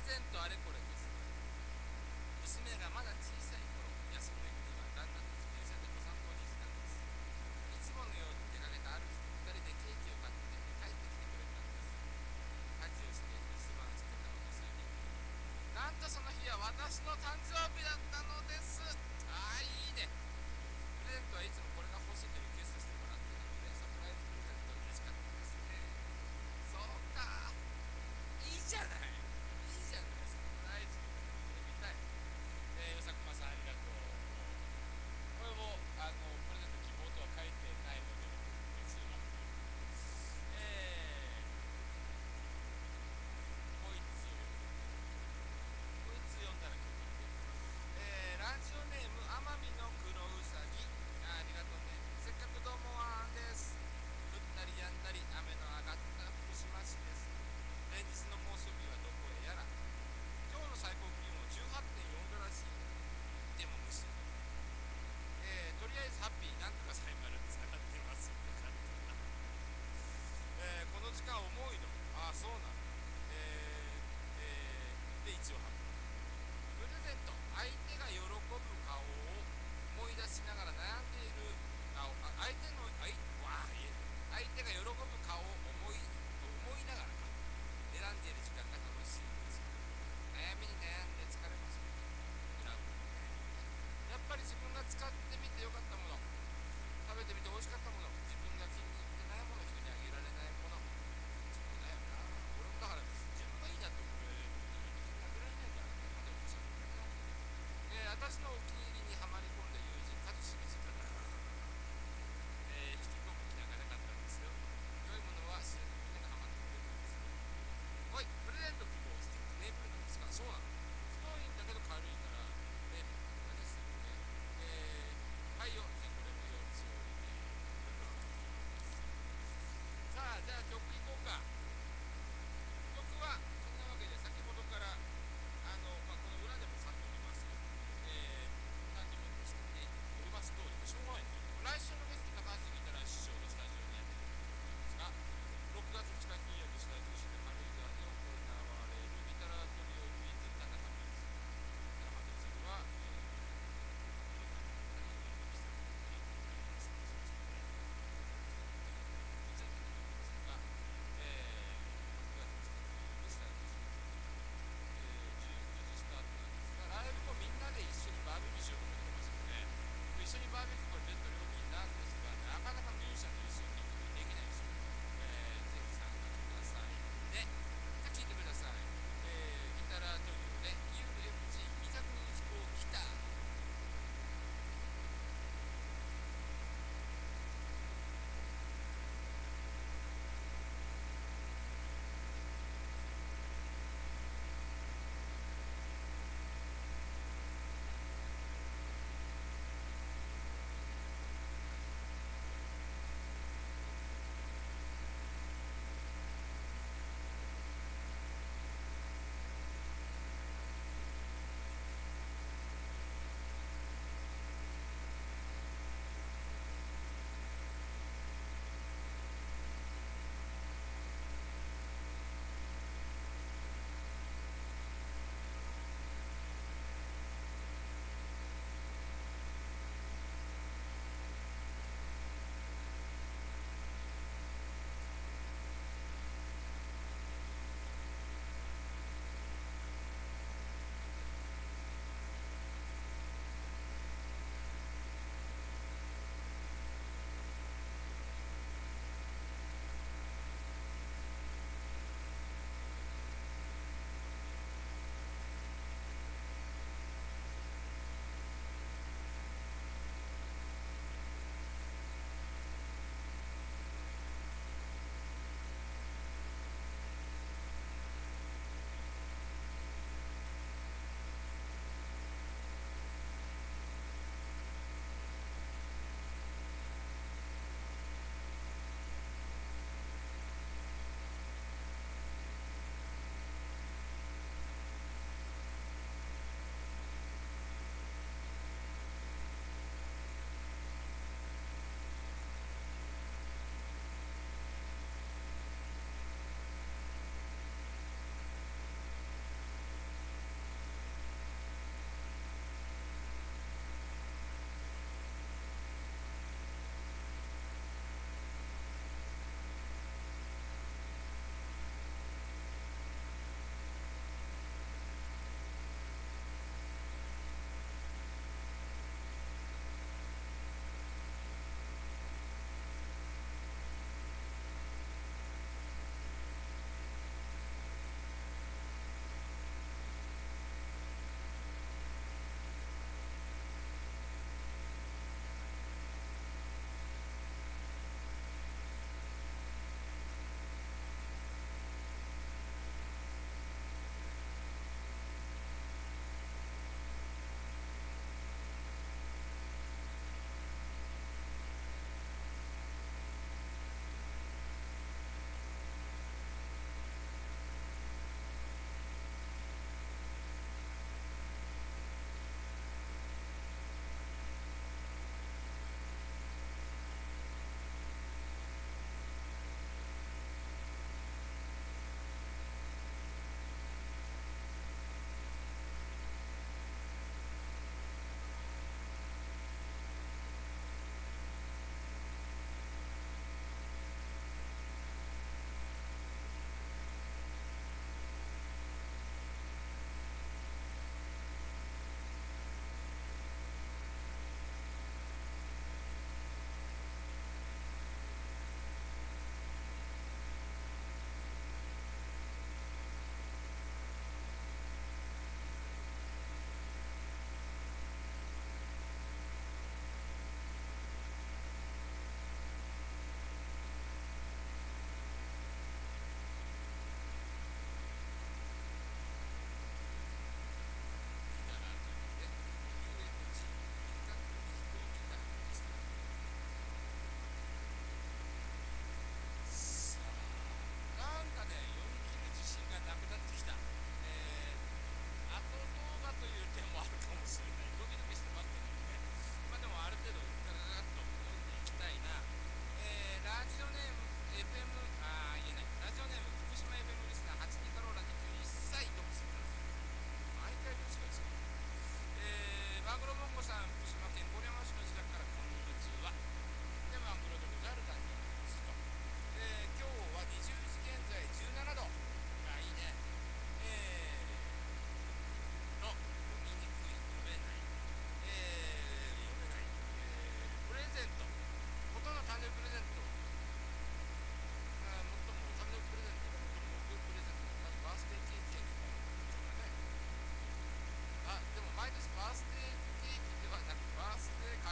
レゼントあれこれです。娘がまだ小さい頃休子の行には旦那と自転車でご散歩に行ったんです。いつものように出かけたある日2人でケーキを買って帰ってきてくれたんです。家事をして留守番してた私になんとその日は私の誕生日だったのです。ああいいね。プレゼントはいつもこれが欲しいという。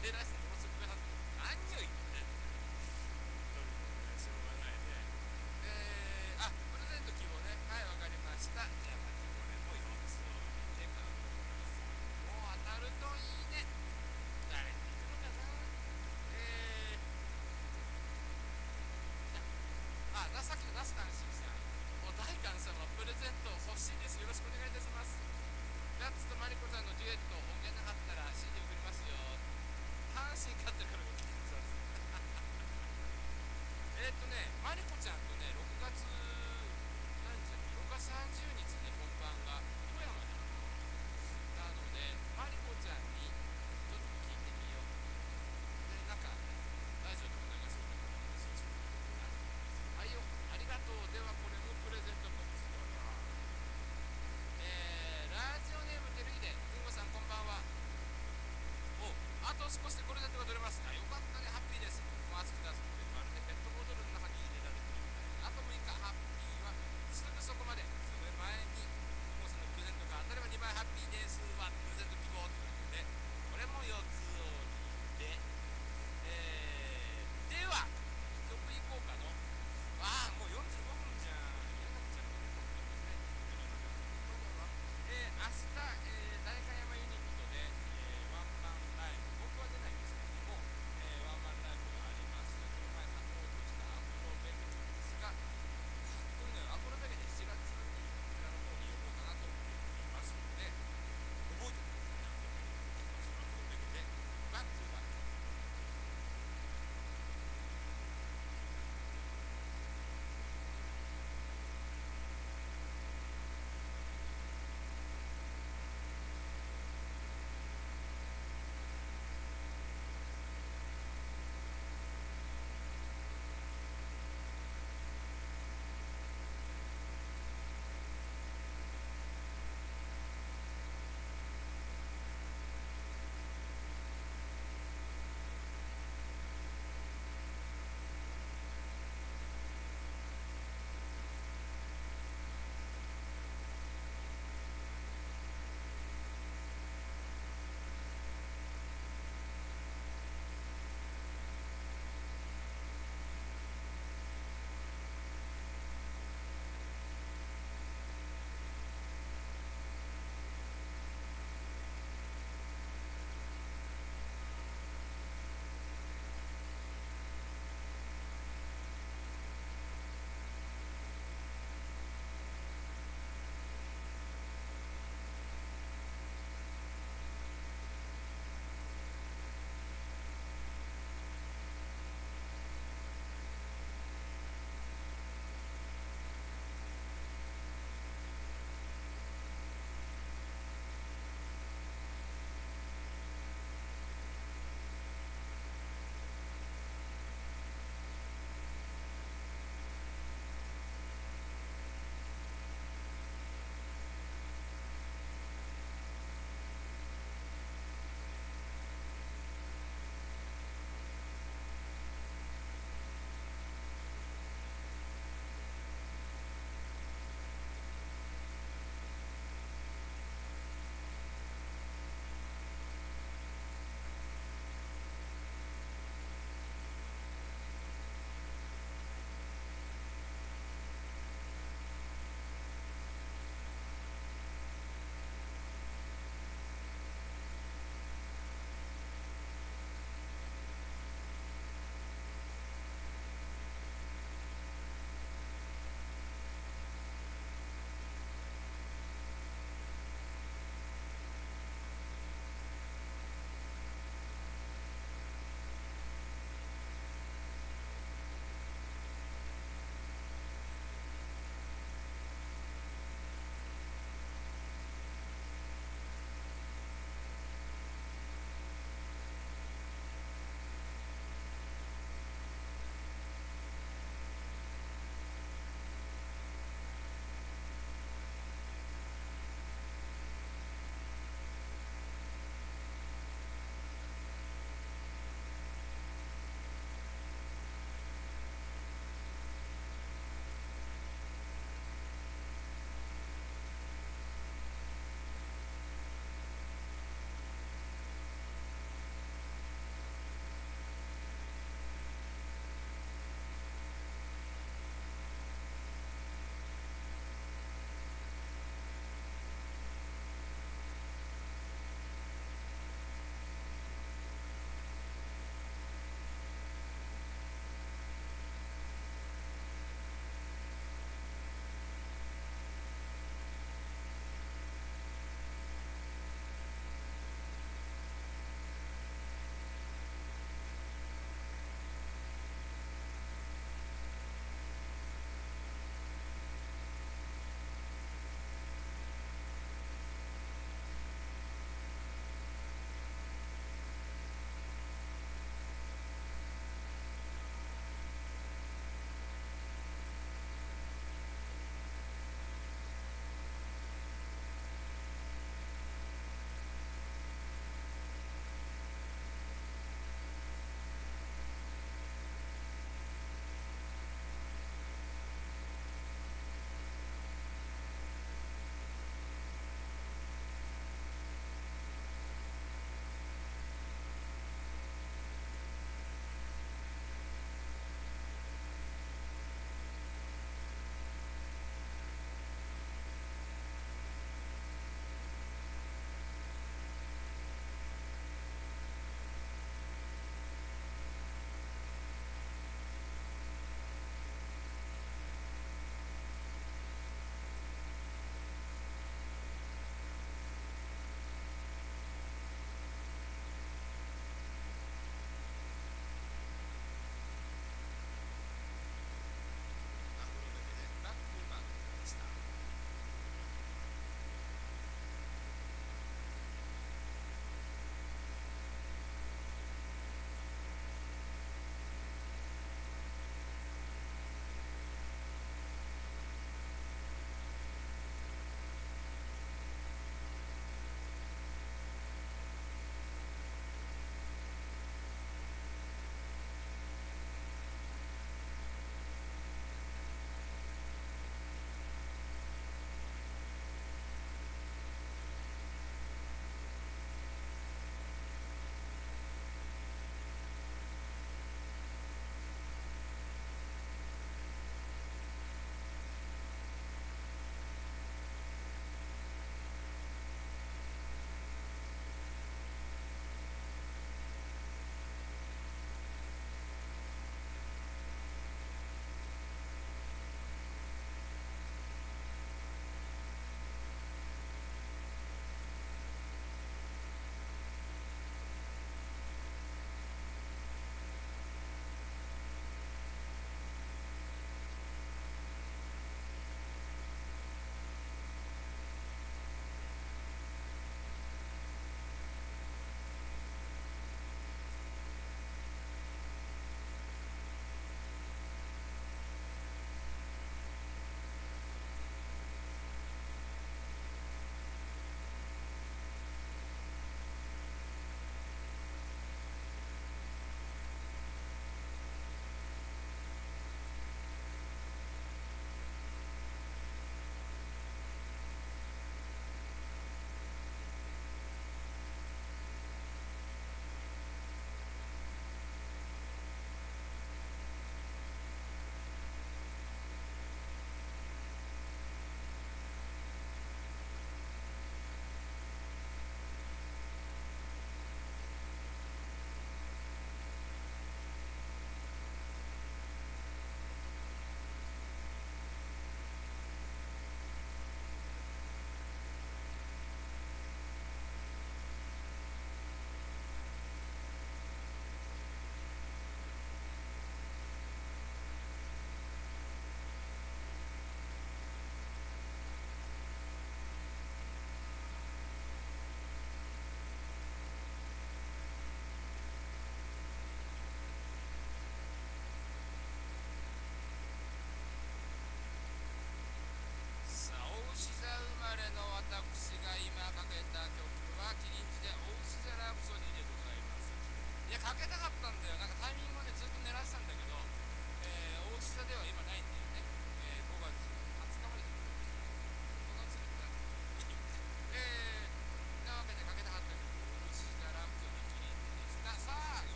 出だしてどうするかな何を言ってんのとにかくしょうがないねえー、あプレゼント希望ねはいわかりましたじゃあまたこれも4つを見て買うもう当たるといいね誰に行くのかなえー、あなさっきのなす監視さんお代官様プレゼント欲しいですよろしくお願いいたしますガッツとマリコさんのデュエット音源なかったら CD 送りますよ阪神勝ってるから。えっとねマリコちゃんとね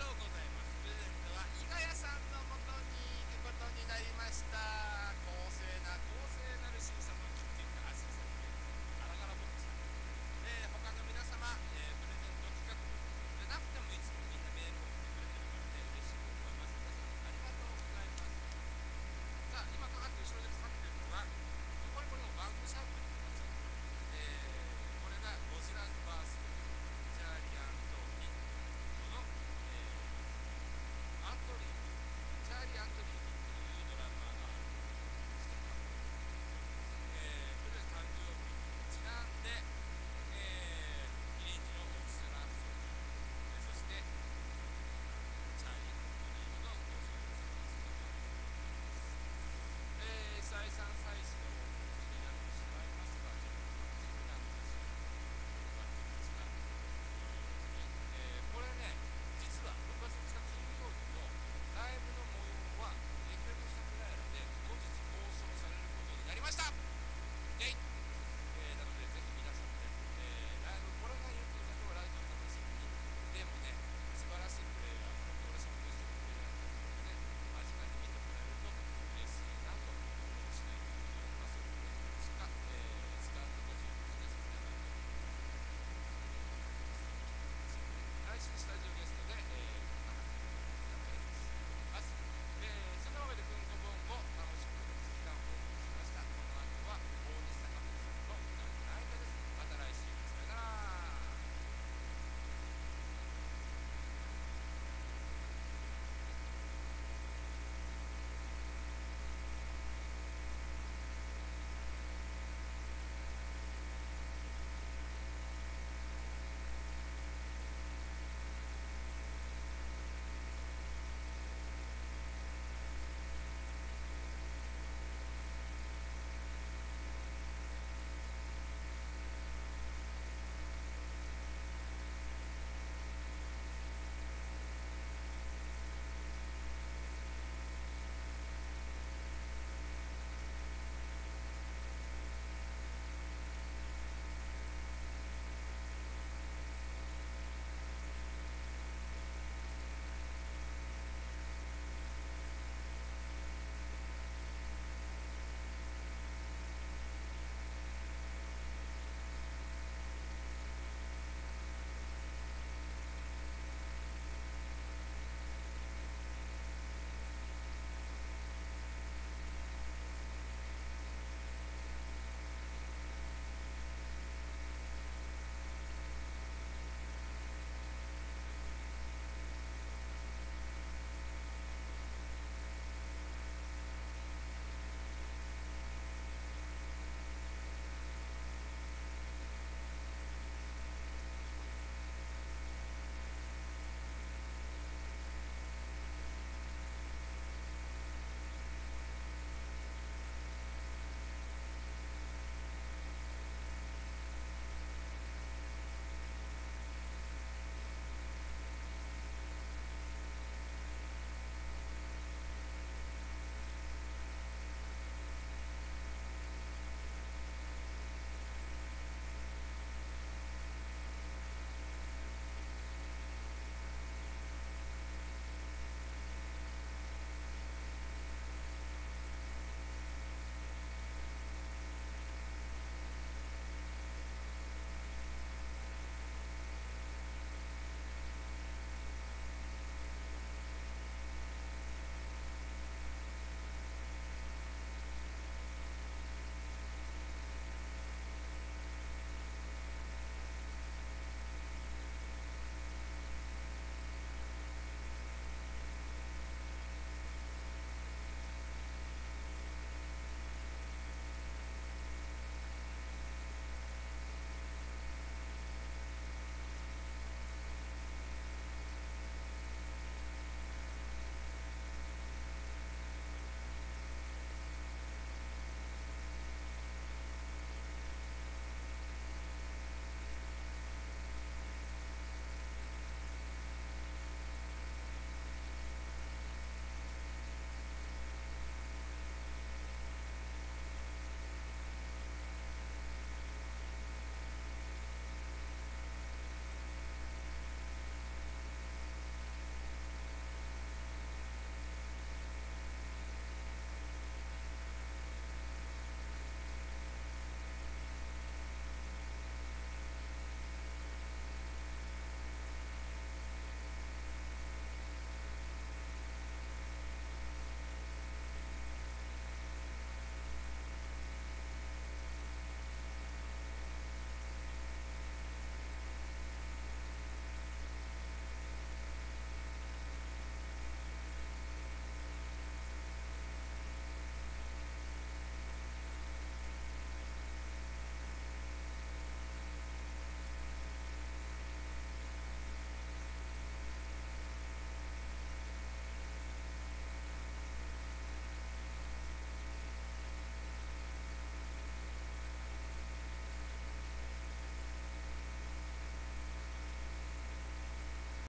logo there.